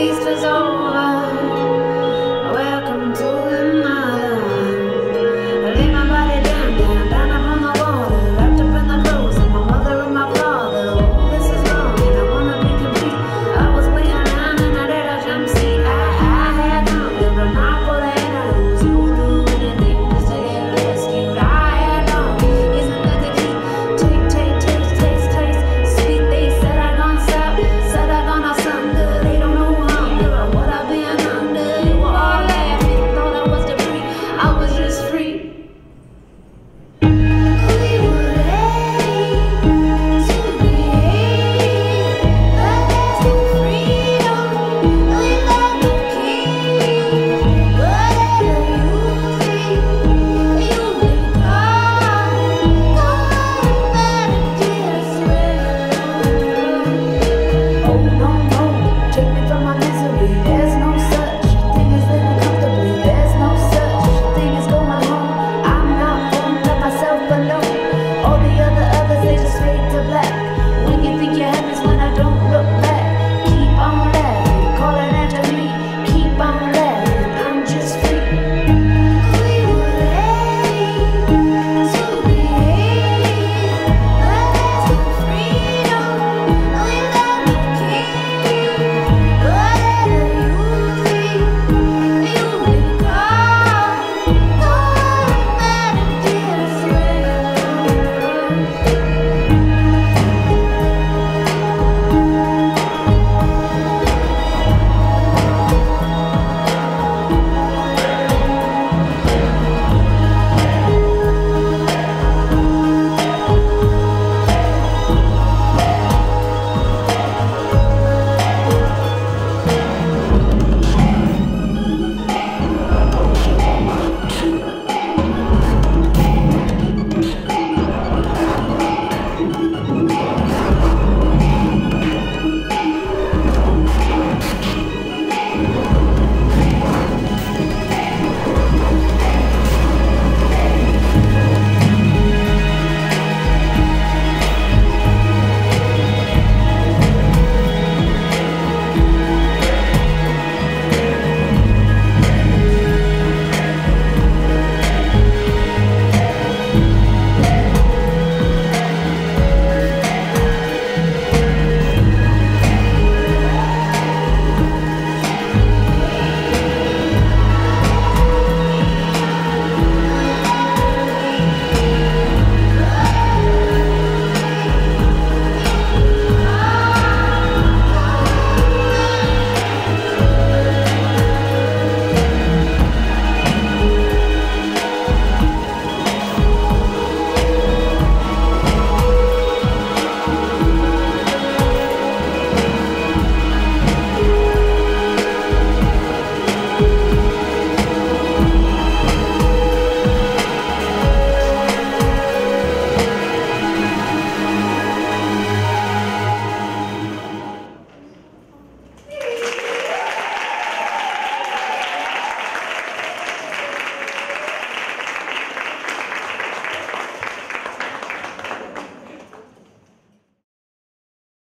feast was over.